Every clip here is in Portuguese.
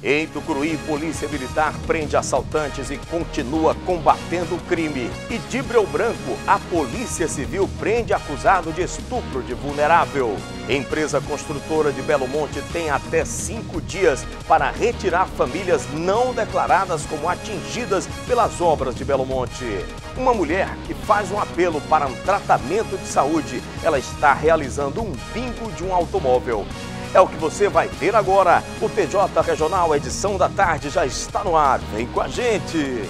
Em Tucuruí, Polícia Militar prende assaltantes e continua combatendo o crime. E de Breu Branco, a Polícia Civil prende acusado de estupro de vulnerável. Empresa construtora de Belo Monte tem até cinco dias para retirar famílias não declaradas como atingidas pelas obras de Belo Monte. Uma mulher que faz um apelo para um tratamento de saúde, ela está realizando um bingo de um automóvel. É o que você vai ver agora. O TJ Regional, edição da tarde, já está no ar. Vem com a gente!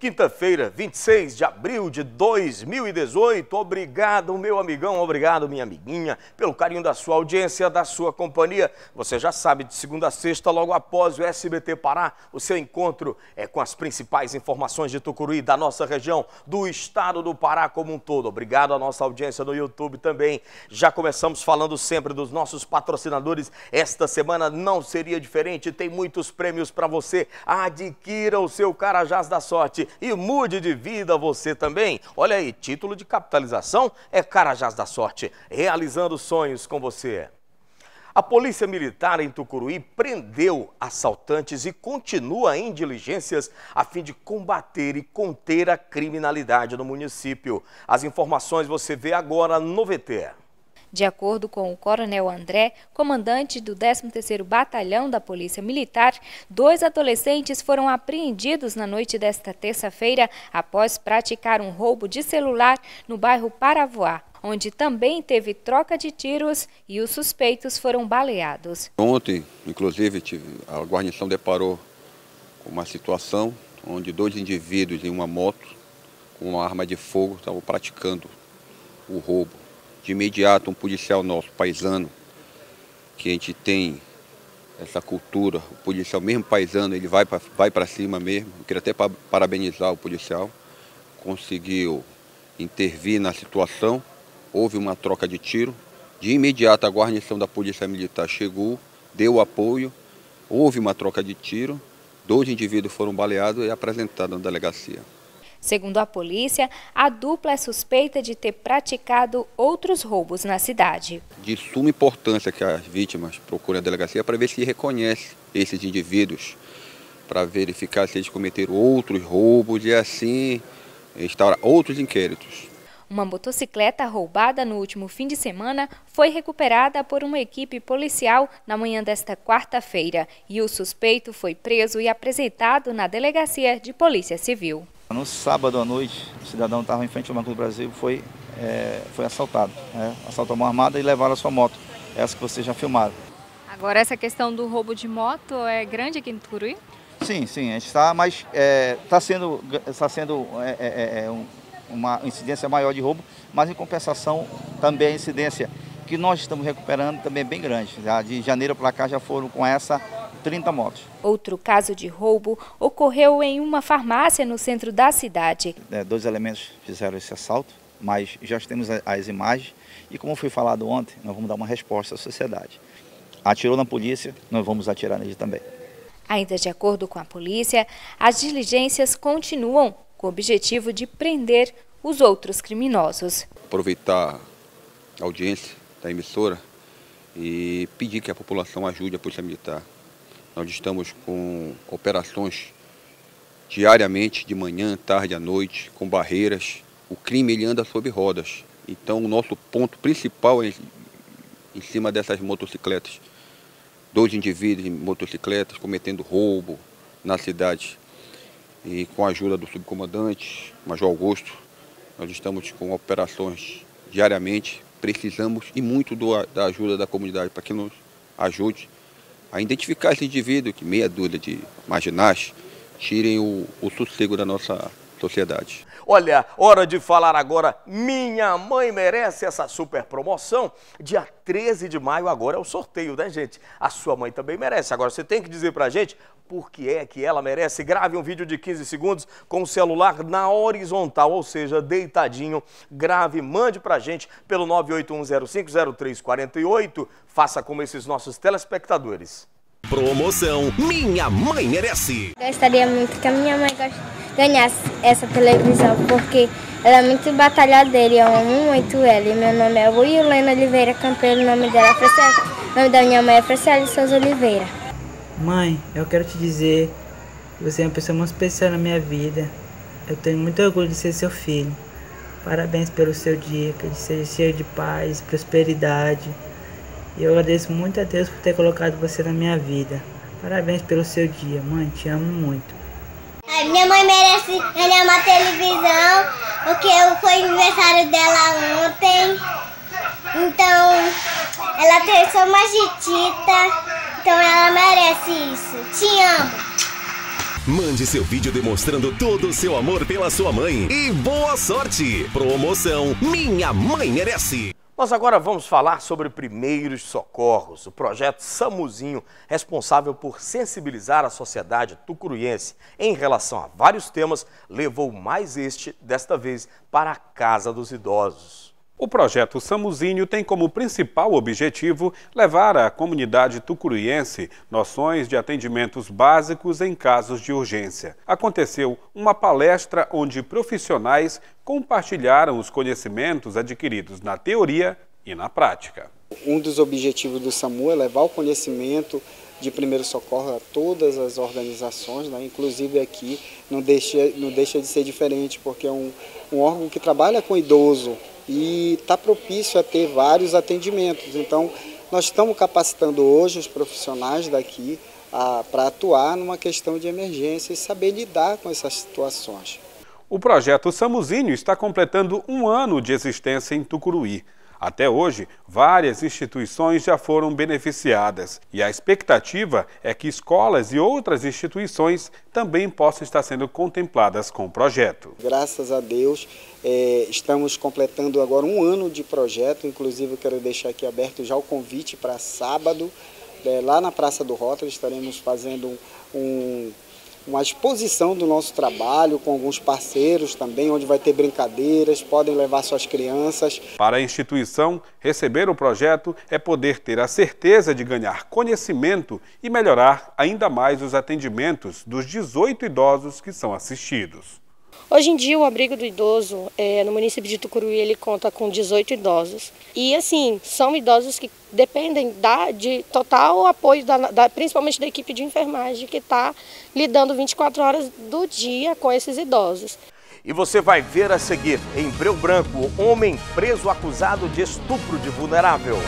Quinta-feira, 26 de abril de 2018. Obrigado, meu amigão, obrigado, minha amiguinha, pelo carinho da sua audiência, da sua companhia. Você já sabe, de segunda a sexta, logo após o SBT Pará, o seu encontro é com as principais informações de Tucuruí, da nossa região, do estado do Pará como um todo. Obrigado à nossa audiência no YouTube também. Já começamos falando sempre dos nossos patrocinadores. Esta semana não seria diferente, tem muitos prêmios para você. Adquira o seu Carajás da Sorte e mude de vida você também. Olha aí, título de capitalização é Carajás da Sorte, realizando sonhos com você. A Polícia Militar em Tucuruí prendeu assaltantes e continua em diligências a fim de combater e conter a criminalidade no município. As informações você vê agora no VT. De acordo com o Coronel André, comandante do 13º Batalhão da Polícia Militar, dois adolescentes foram apreendidos na noite desta terça-feira após praticar um roubo de celular no bairro Paravoá, onde também teve troca de tiros e os suspeitos foram baleados. Ontem, inclusive, a guarnição deparou com uma situação onde dois indivíduos em uma moto com uma arma de fogo estavam praticando o roubo de imediato um policial nosso, paisano, que a gente tem essa cultura, o policial mesmo paisano, ele vai para vai cima mesmo. Eu queria até parabenizar o policial, conseguiu intervir na situação, houve uma troca de tiro. De imediato a guarnição da Polícia Militar chegou, deu apoio, houve uma troca de tiro, dois indivíduos foram baleados e apresentados na delegacia. Segundo a polícia, a dupla é suspeita de ter praticado outros roubos na cidade. De suma importância que as vítimas procurem a delegacia para ver se reconhece esses indivíduos, para verificar se eles cometeram outros roubos e assim instaurar outros inquéritos. Uma motocicleta roubada no último fim de semana foi recuperada por uma equipe policial na manhã desta quarta-feira e o suspeito foi preso e apresentado na Delegacia de Polícia Civil. No sábado à noite, o cidadão estava em frente ao Banco do Brasil foi, é, foi assaltado. Né? Assaltou a mão armada e levaram a sua moto, essa que vocês já filmaram. Agora, essa questão do roubo de moto é grande aqui no Tucuruí? Sim, sim, a gente está, mas está é, tá sendo, tá sendo é, é, é, é uma incidência maior de roubo, mas em compensação também a incidência que nós estamos recuperando também é bem grande. Já de janeiro para cá já foram com essa 30 motos. Outro caso de roubo ocorreu em uma farmácia no centro da cidade. É, dois elementos fizeram esse assalto, mas já temos as imagens e como foi falado ontem, nós vamos dar uma resposta à sociedade. Atirou na polícia, nós vamos atirar nele também. Ainda de acordo com a polícia, as diligências continuam com o objetivo de prender os outros criminosos. Aproveitar a audiência da emissora e pedir que a população ajude a Polícia Militar nós estamos com operações diariamente, de manhã, tarde, à noite, com barreiras. O crime ele anda sob rodas. Então o nosso ponto principal é em cima dessas motocicletas. Dois indivíduos em motocicletas cometendo roubo na cidade. E com a ajuda do subcomandante, Major Augusto, nós estamos com operações diariamente. Precisamos e muito do, da ajuda da comunidade para que nos ajude a identificar esse indivíduo que meia dúzia de marginais tirem o, o sossego da nossa sociedade. Olha, hora de falar agora. Minha mãe merece essa super promoção. Dia 13 de maio agora é o sorteio, né, gente? A sua mãe também merece. Agora você tem que dizer pra gente por que é que ela merece. Grave um vídeo de 15 segundos com o celular na horizontal, ou seja, deitadinho. Grave, mande pra gente pelo 981050348. Faça como esses nossos telespectadores. Promoção Minha Mãe Merece. Gostaria muito que a minha mãe ganhasse essa televisão, porque ela é muito batalhadeira e eu amo muito ela. E meu nome é Wilhelena Oliveira Campeiro, o nome dela é Franciele, o nome da minha mãe é Franciele Souza Oliveira. Mãe, eu quero te dizer que você é uma pessoa muito especial na minha vida. Eu tenho muito orgulho de ser seu filho. Parabéns pelo seu dia, que ele seja cheio de paz, prosperidade. E eu agradeço muito a Deus por ter colocado você na minha vida. Parabéns pelo seu dia, mãe, te amo muito. Ai, minha mãe merece ganhar uma televisão, porque foi aniversário dela ontem. Então, ela tem só uma gitita, então ela merece isso. Te amo. Mande seu vídeo demonstrando todo o seu amor pela sua mãe. E boa sorte! Promoção Minha Mãe Merece. Nós agora vamos falar sobre primeiros socorros, o projeto Samuzinho, responsável por sensibilizar a sociedade tucuruiense em relação a vários temas, levou mais este, desta vez, para a Casa dos Idosos. O projeto Samuzinho tem como principal objetivo levar à comunidade tucuruiense noções de atendimentos básicos em casos de urgência. Aconteceu uma palestra onde profissionais compartilharam os conhecimentos adquiridos na teoria e na prática. Um dos objetivos do SAMU é levar o conhecimento de primeiro socorro a todas as organizações, né? inclusive aqui não deixa, não deixa de ser diferente, porque é um, um órgão que trabalha com idoso, e está propício a ter vários atendimentos. Então, nós estamos capacitando hoje os profissionais daqui para atuar numa questão de emergência e saber lidar com essas situações. O projeto Samuzinho está completando um ano de existência em Tucuruí. Até hoje, várias instituições já foram beneficiadas e a expectativa é que escolas e outras instituições também possam estar sendo contempladas com o projeto. Graças a Deus, é, estamos completando agora um ano de projeto, inclusive eu quero deixar aqui aberto já o convite para sábado, é, lá na Praça do Rota, estaremos fazendo um uma exposição do nosso trabalho com alguns parceiros também, onde vai ter brincadeiras, podem levar suas crianças. Para a instituição, receber o projeto é poder ter a certeza de ganhar conhecimento e melhorar ainda mais os atendimentos dos 18 idosos que são assistidos. Hoje em dia, o abrigo do idoso é, no município de Tucuruí ele conta com 18 idosos. E, assim, são idosos que dependem da, de total apoio, da, da, principalmente da equipe de enfermagem, que está lidando 24 horas do dia com esses idosos. E você vai ver a seguir, em Breu Branco, homem preso acusado de estupro de vulnerável.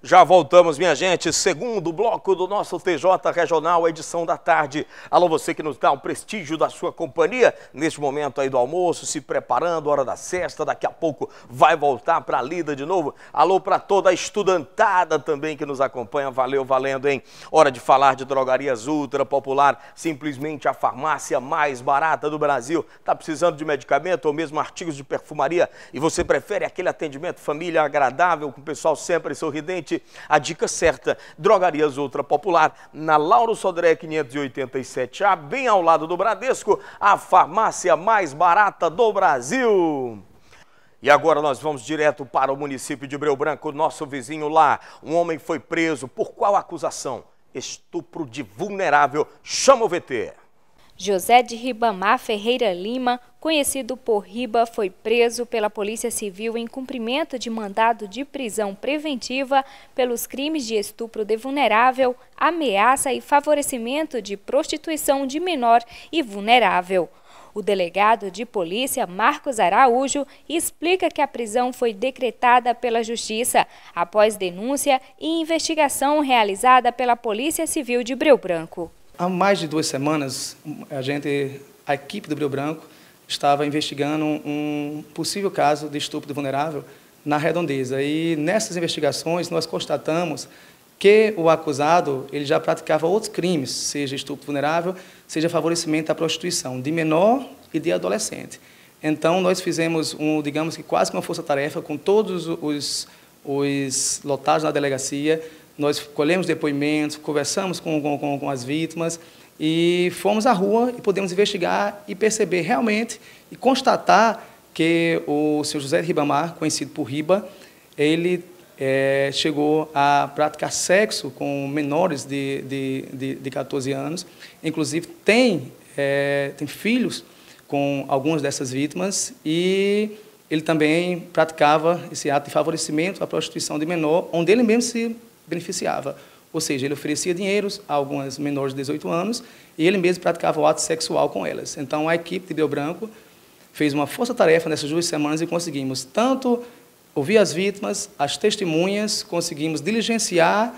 Já voltamos, minha gente, segundo bloco do nosso TJ Regional, edição da tarde. Alô, você que nos dá o prestígio da sua companhia neste momento aí do almoço, se preparando, hora da cesta, daqui a pouco vai voltar para a lida de novo. Alô para toda a estudantada também que nos acompanha, valeu, valendo, hein? Hora de falar de drogarias ultra popular, simplesmente a farmácia mais barata do Brasil. Tá precisando de medicamento ou mesmo artigos de perfumaria e você prefere aquele atendimento família agradável, com o pessoal sempre sorridente? A dica certa. Drogarias Ultra Popular, na Lauro Sodré 587A, bem ao lado do Bradesco, a farmácia mais barata do Brasil. E agora nós vamos direto para o município de Breu Branco, nosso vizinho lá. Um homem foi preso por qual acusação? Estupro de vulnerável. Chama o VT. José de Ribamar Ferreira Lima, conhecido por Riba, foi preso pela Polícia Civil em cumprimento de mandado de prisão preventiva pelos crimes de estupro de vulnerável, ameaça e favorecimento de prostituição de menor e vulnerável. O delegado de polícia, Marcos Araújo, explica que a prisão foi decretada pela Justiça após denúncia e investigação realizada pela Polícia Civil de Breu Branco. Há mais de duas semanas, a gente, a equipe do Brio Branco estava investigando um possível caso de estupro vulnerável na Redondeza. E nessas investigações nós constatamos que o acusado ele já praticava outros crimes, seja estupro vulnerável, seja favorecimento à prostituição de menor e de adolescente. Então nós fizemos um, digamos que quase uma força-tarefa com todos os, os lotados na delegacia nós colhemos depoimentos, conversamos com, com, com as vítimas e fomos à rua e podemos investigar e perceber realmente e constatar que o senhor José Ribamar, conhecido por Riba, ele é, chegou a praticar sexo com menores de, de, de, de 14 anos. Inclusive, tem, é, tem filhos com algumas dessas vítimas e ele também praticava esse ato de favorecimento à prostituição de menor, onde ele mesmo se beneficiava. Ou seja, ele oferecia dinheiros a algumas menores de 18 anos e ele mesmo praticava o ato sexual com elas. Então, a equipe de Bel Branco fez uma força-tarefa nessas duas semanas e conseguimos tanto ouvir as vítimas, as testemunhas, conseguimos diligenciar,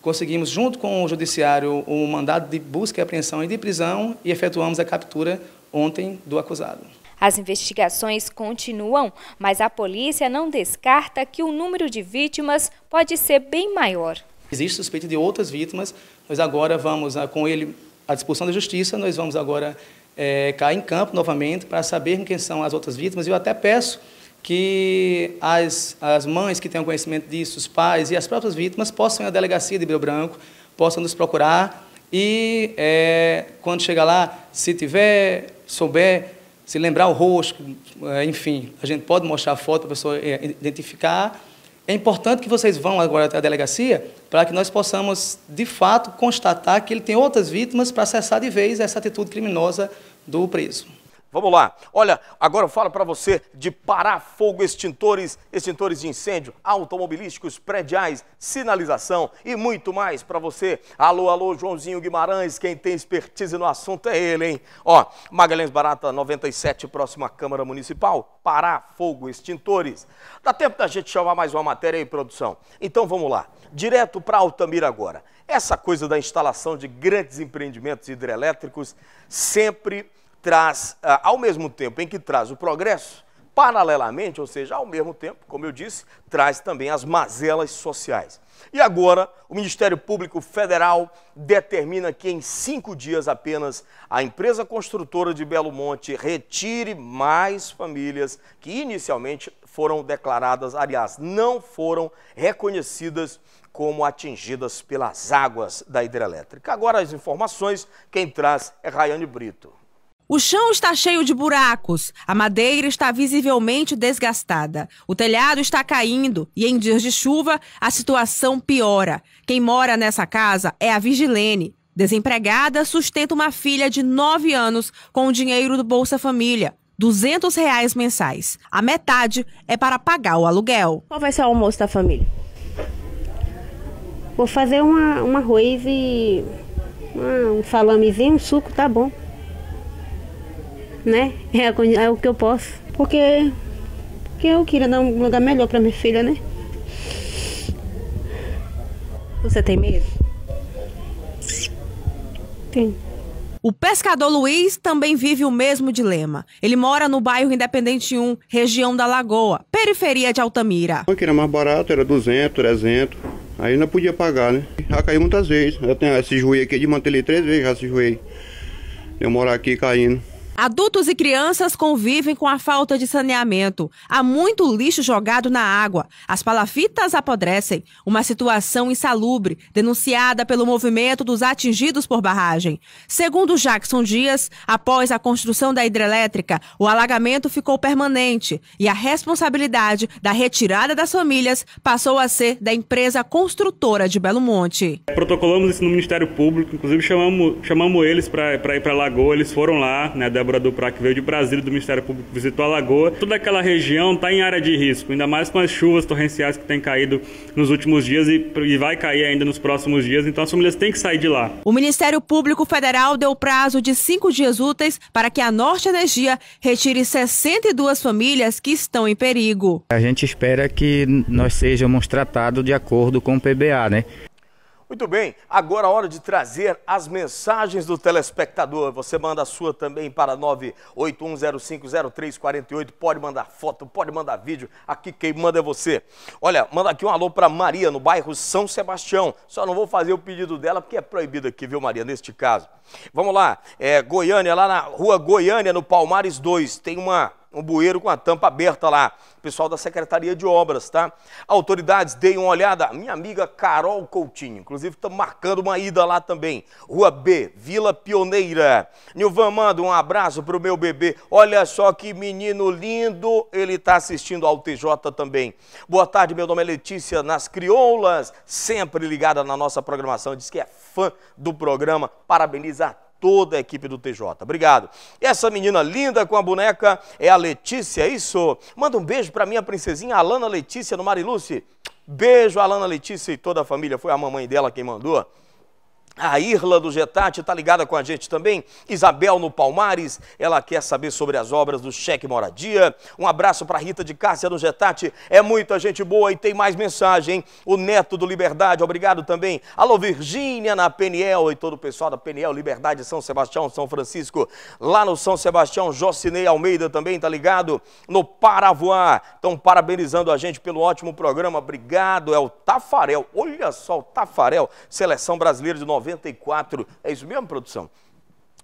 conseguimos, junto com o Judiciário, o mandado de busca e apreensão e de prisão e efetuamos a captura ontem do acusado. As investigações continuam, mas a polícia não descarta que o número de vítimas pode ser bem maior. Existe suspeita de outras vítimas, nós agora vamos, ah, com ele à disposição da Justiça, nós vamos agora é, cair em campo novamente para saber quem são as outras vítimas. Eu até peço que as, as mães que tenham conhecimento disso, os pais e as próprias vítimas possam ir à delegacia de Rio Branco, possam nos procurar e, é, quando chegar lá, se tiver, souber, se lembrar o rosto, é, enfim, a gente pode mostrar a foto para a pessoa é, identificar. É importante que vocês vão agora até a delegacia para que nós possamos, de fato, constatar que ele tem outras vítimas para cessar de vez essa atitude criminosa do preso. Vamos lá. Olha, agora eu falo para você de parar fogo extintores, extintores de incêndio, automobilísticos, prediais, sinalização e muito mais para você. Alô, alô, Joãozinho Guimarães, quem tem expertise no assunto é ele, hein? Ó, Magalhães Barata 97, próxima Câmara Municipal, parar fogo extintores. Dá tempo da gente chamar mais uma matéria aí, produção? Então vamos lá. Direto para Altamira agora. Essa coisa da instalação de grandes empreendimentos hidrelétricos sempre traz, ah, ao mesmo tempo em que traz o progresso, paralelamente, ou seja, ao mesmo tempo, como eu disse, traz também as mazelas sociais. E agora, o Ministério Público Federal determina que em cinco dias apenas a empresa construtora de Belo Monte retire mais famílias que inicialmente foram declaradas, aliás, não foram reconhecidas como atingidas pelas águas da hidrelétrica. Agora as informações, quem traz é Rayane Brito. O chão está cheio de buracos, a madeira está visivelmente desgastada, o telhado está caindo e em dias de chuva a situação piora. Quem mora nessa casa é a Vigilene. Desempregada, sustenta uma filha de 9 anos com o dinheiro do Bolsa Família. 200 reais mensais. A metade é para pagar o aluguel. Qual vai ser o almoço da família? Vou fazer uma, uma arroz e um salamezinho, um suco, tá bom né? É, é o que eu posso. Porque, porque eu queria dar um lugar melhor para minha filha, né? Você tem medo? Tem. O pescador Luiz também vive o mesmo dilema. Ele mora no bairro Independente 1, região da Lagoa, periferia de Altamira. O que era mais barato, era 200, 300. Aí não podia pagar, né? Já caiu muitas vezes. Já tenho esse joelho aqui de manter três vezes, já se joelho. Eu moro aqui caindo. Adultos e crianças convivem com a falta de saneamento. Há muito lixo jogado na água. As palafitas apodrecem. Uma situação insalubre, denunciada pelo movimento dos atingidos por barragem. Segundo Jackson Dias, após a construção da hidrelétrica, o alagamento ficou permanente e a responsabilidade da retirada das famílias passou a ser da empresa construtora de Belo Monte. Protocolamos isso no Ministério Público, inclusive chamamos, chamamos eles para ir para a Lagoa, eles foram lá, né, Débora Duprá, que veio de Brasília, do Ministério Público, visitou a Lagoa. Toda aquela região está em área de risco, ainda mais com as chuvas torrenciais que têm caído nos últimos dias e, e vai cair ainda nos próximos dias, então as famílias têm que sair de lá. O Ministério Público Federal deu prazo de cinco dias úteis para que a Norte Energia retire 62 famílias que estão em perigo. A gente espera que nós sejamos tratados de acordo com o PBA, né? Muito bem, agora é hora de trazer as mensagens do telespectador. Você manda a sua também para 981050348. Pode mandar foto, pode mandar vídeo. Aqui quem manda é você. Olha, manda aqui um alô para Maria, no bairro São Sebastião. Só não vou fazer o pedido dela porque é proibido aqui, viu, Maria, neste caso. Vamos lá, é, Goiânia, lá na rua Goiânia, no Palmares 2, tem uma um bueiro com a tampa aberta lá. Pessoal da Secretaria de Obras, tá? Autoridades, deem uma olhada. Minha amiga Carol Coutinho, inclusive estamos marcando uma ida lá também. Rua B, Vila Pioneira. Nilvan, manda um abraço pro meu bebê. Olha só que menino lindo, ele está assistindo ao TJ também. Boa tarde, meu nome é Letícia, nas Crioulas, sempre ligada na nossa programação. Diz que é fã do programa. Parabeniza a toda a equipe do TJ. Obrigado. Essa menina linda com a boneca é a Letícia, isso? Manda um beijo para minha princesinha Alana Letícia no Mariluce. Beijo, Alana Letícia e toda a família. Foi a mamãe dela quem mandou. A Irla do Getati está ligada com a gente também. Isabel no Palmares, ela quer saber sobre as obras do Cheque Moradia. Um abraço para Rita de Cássia no Getati. É muita gente boa e tem mais mensagem. O Neto do Liberdade, obrigado também. Alô, Virgínia na Peniel e todo o pessoal da Peniel, Liberdade, São Sebastião, São Francisco. Lá no São Sebastião, Jocinei Almeida também está ligado. No Paravoar, estão parabenizando a gente pelo ótimo programa. Obrigado. É o Tafarel. Olha só o Tafarel, seleção brasileira de 90 94. É isso mesmo, produção?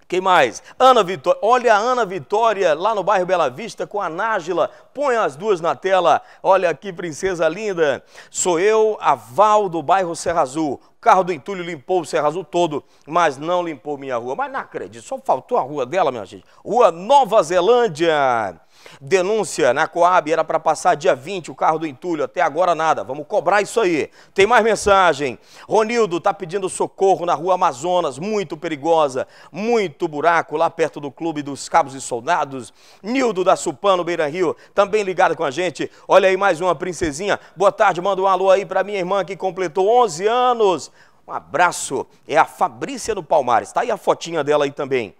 Quem mais? Ana Vitória. Olha a Ana Vitória lá no bairro Bela Vista com a Nájila. Põe as duas na tela. Olha aqui, princesa linda. Sou eu, a Val do bairro Serra Azul. O carro do entulho limpou o Serra Azul todo, mas não limpou minha rua. Mas não acredito, só faltou a rua dela, minha gente. Rua Nova Zelândia. Denúncia na Coab era para passar dia 20 o carro do entulho, até agora nada. Vamos cobrar isso aí. Tem mais mensagem. Ronildo está pedindo socorro na rua Amazonas, muito perigosa, muito buraco lá perto do Clube dos Cabos e Soldados. Nildo da Supano Beira Rio, também ligado com a gente. Olha aí mais uma princesinha. Boa tarde, manda um alô aí para minha irmã que completou 11 anos. Um abraço. É a Fabrícia do Palmares. Está aí a fotinha dela aí também.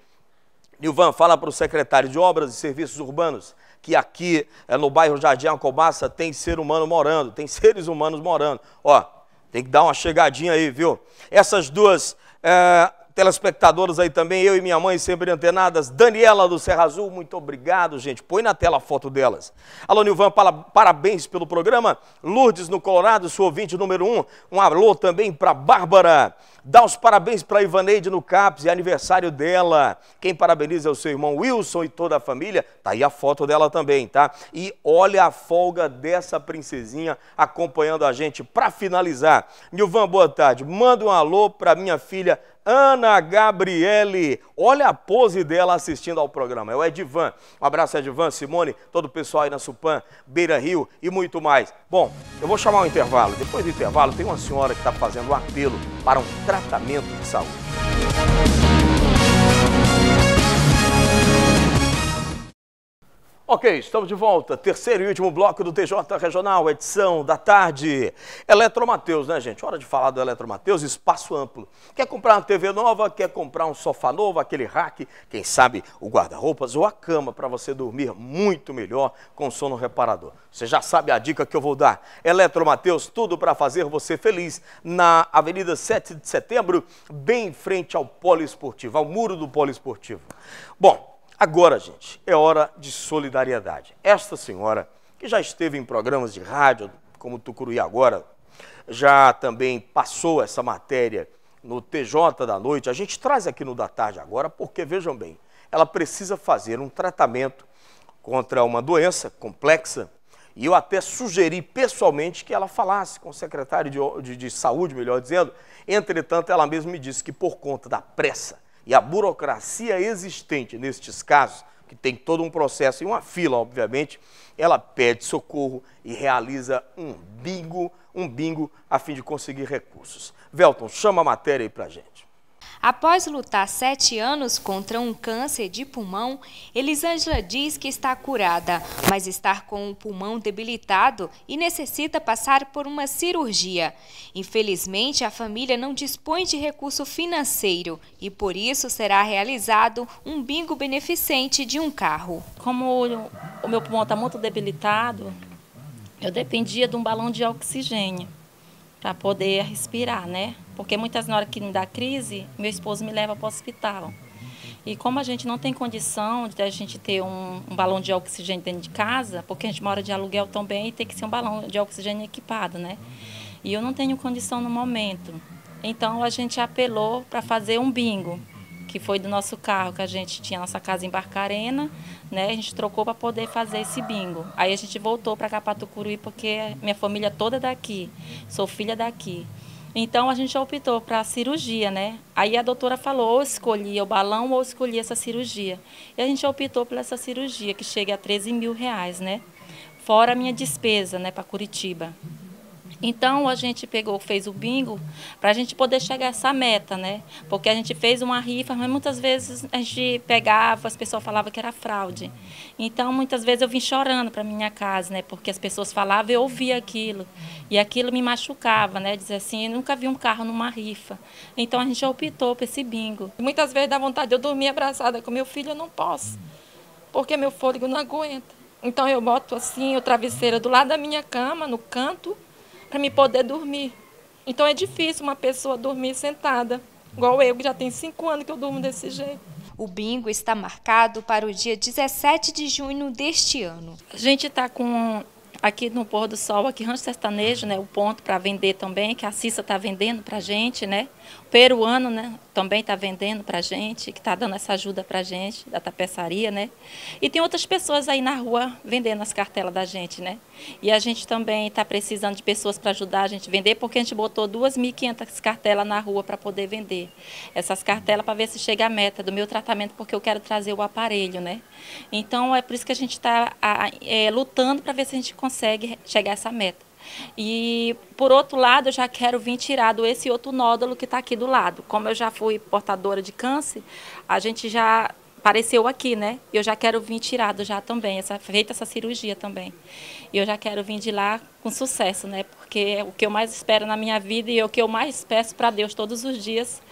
Nilvan, fala para o secretário de Obras e Serviços Urbanos que aqui é, no bairro Jardim Alcobaça tem ser humano morando, tem seres humanos morando. Ó, tem que dar uma chegadinha aí, viu? Essas duas é, telespectadoras aí também, eu e minha mãe sempre antenadas. Daniela do Serra Azul, muito obrigado, gente. Põe na tela a foto delas. Alô, Nilvan, parabéns pelo programa. Lourdes no Colorado, sua ouvinte número um. Um alô também para Bárbara. Dá os parabéns para Ivaneide no CAPS, é aniversário dela. Quem parabeniza é o seu irmão Wilson e toda a família. Tá aí a foto dela também, tá? E olha a folga dessa princesinha acompanhando a gente. Para finalizar, Nilvan, boa tarde. Manda um alô para minha filha Ana Gabriele. Olha a pose dela assistindo ao programa. É o Edivan. Um abraço, Edivan, Simone, todo o pessoal aí na Supan, Beira Rio e muito mais. Bom, eu vou chamar um intervalo. Depois do intervalo, tem uma senhora que está fazendo um apelo para um tratamento de saúde. Ok, estamos de volta. Terceiro e último bloco do TJ Regional, edição da tarde. Eletromateus, né, gente? Hora de falar do Eletromateus, espaço amplo. Quer comprar uma TV nova, quer comprar um sofá novo, aquele rack, quem sabe o guarda-roupas ou a cama para você dormir muito melhor com sono reparador. Você já sabe a dica que eu vou dar. Eletromateus, tudo para fazer você feliz na Avenida 7 de Setembro, bem em frente ao Poliesportivo, ao muro do Poliesportivo. Bom, Agora, gente, é hora de solidariedade. Esta senhora, que já esteve em programas de rádio, como Tucuruí agora, já também passou essa matéria no TJ da noite, a gente traz aqui no da tarde agora, porque vejam bem, ela precisa fazer um tratamento contra uma doença complexa, e eu até sugeri pessoalmente que ela falasse com o secretário de, de, de saúde, melhor dizendo, entretanto, ela mesma me disse que por conta da pressa e a burocracia existente nestes casos, que tem todo um processo e uma fila, obviamente, ela pede socorro e realiza um bingo, um bingo a fim de conseguir recursos. Velton, chama a matéria aí pra gente. Após lutar sete anos contra um câncer de pulmão, Elisângela diz que está curada, mas está com o pulmão debilitado e necessita passar por uma cirurgia. Infelizmente, a família não dispõe de recurso financeiro e por isso será realizado um bingo beneficente de um carro. Como o meu pulmão está muito debilitado, eu dependia de um balão de oxigênio para poder respirar, né? Porque muitas na hora que me dá crise, meu esposo me leva para o hospital. E como a gente não tem condição de a gente ter um, um, balão de oxigênio dentro de casa, porque a gente mora de aluguel também e tem que ser um balão de oxigênio equipado, né? E eu não tenho condição no momento. Então a gente apelou para fazer um bingo. que foi do nosso carro, que a gente tinha nossa casa em Barcarena, né? A gente trocou para poder fazer esse bingo. Aí a gente voltou para Capatucuruí porque minha família toda daqui, sou filha daqui. Então a gente optou para a cirurgia, né? Aí a doutora falou, ou escolhia o balão ou escolhia essa cirurgia. E a gente optou por essa cirurgia, que chega a 13 mil reais, né? Fora a minha despesa, né, para Curitiba. Então a gente pegou, fez o bingo para a gente poder chegar a essa meta, né? Porque a gente fez uma rifa, mas muitas vezes a gente pegava, as pessoas falavam que era fraude. Então muitas vezes eu vim chorando para minha casa, né? Porque as pessoas falavam e eu ouvia aquilo. E aquilo me machucava, né? Dizer assim, eu nunca vi um carro numa rifa. Então a gente optou por esse bingo. Muitas vezes dá vontade de eu dormir abraçada com meu filho, eu não posso. Porque meu fôlego não aguenta. Então eu boto assim o travesseiro do lado da minha cama, no canto, para me poder dormir. Então é difícil uma pessoa dormir sentada, igual eu, que já tem cinco anos que eu durmo desse jeito. O bingo está marcado para o dia 17 de junho deste ano. A gente está com aqui no pôr do sol, aqui Rancho Sertanejo, né, o ponto para vender também, que a Cissa está vendendo para a gente, né? O peruano, né, também está vendendo para a gente, que está dando essa ajuda para a gente, da tapeçaria, né? E tem outras pessoas aí na rua vendendo as cartelas da gente, né? E a gente também está precisando de pessoas para ajudar a gente a vender, porque a gente botou 2.500 cartelas na rua para poder vender. Essas cartelas para ver se chega a meta do meu tratamento, porque eu quero trazer o aparelho, né? Então é por isso que a gente está é, lutando para ver se a gente consegue chegar a essa meta. E, por outro lado, eu já quero vir tirado esse outro nódulo que está aqui do lado. Como eu já fui portadora de câncer, a gente já apareceu aqui, né? Eu já quero vir tirado já também, essa, feita essa cirurgia também. E eu já quero vir de lá com sucesso, né? Porque é o que eu mais espero na minha vida e é o que eu mais peço para Deus todos os dias.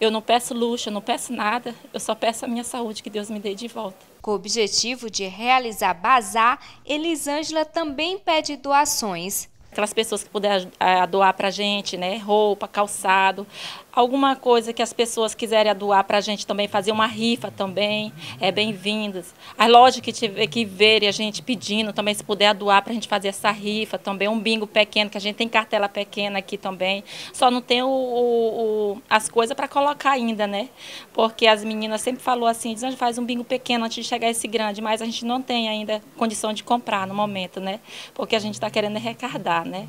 Eu não peço luxo, eu não peço nada, eu só peço a minha saúde que Deus me dê de volta. Com o objetivo de realizar bazar, Elisângela também pede doações. Aquelas pessoas que puderem doar para a gente, né? Roupa, calçado, alguma coisa que as pessoas quiserem doar para a gente também, fazer uma rifa também, é bem-vindas. As lojas que, tiver, que verem a gente pedindo também, se puder doar para a gente fazer essa rifa também, um bingo pequeno, que a gente tem cartela pequena aqui também, só não tem o, o, o as coisas para colocar ainda, né? Porque as meninas sempre falou assim, gente faz um bingo pequeno antes de chegar esse grande, mas a gente não tem ainda condição de comprar no momento, né? Porque a gente está querendo arrecadar, né?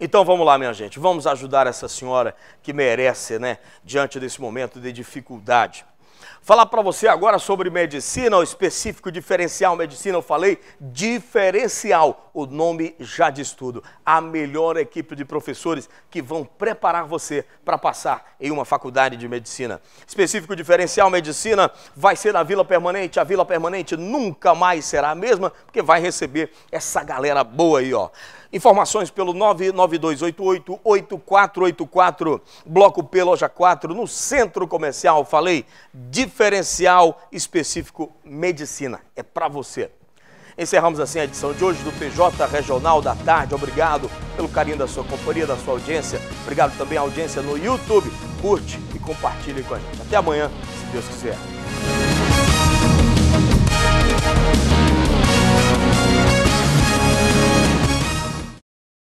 Então vamos lá, minha gente, vamos ajudar essa senhora que merece, né, diante desse momento de dificuldade. Falar para você agora sobre medicina, o específico diferencial medicina, eu falei diferencial, o nome já diz tudo. A melhor equipe de professores que vão preparar você para passar em uma faculdade de medicina. Específico diferencial medicina vai ser na Vila Permanente. A Vila Permanente nunca mais será a mesma, porque vai receber essa galera boa aí, ó. Informações pelo 992888484, Bloco P, Loja 4, no Centro Comercial. Falei, diferencial específico medicina. É para você. Encerramos assim a edição de hoje do PJ Regional da Tarde. Obrigado pelo carinho da sua companhia, da sua audiência. Obrigado também à audiência no YouTube. Curte e compartilhe com a gente. Até amanhã, se Deus quiser.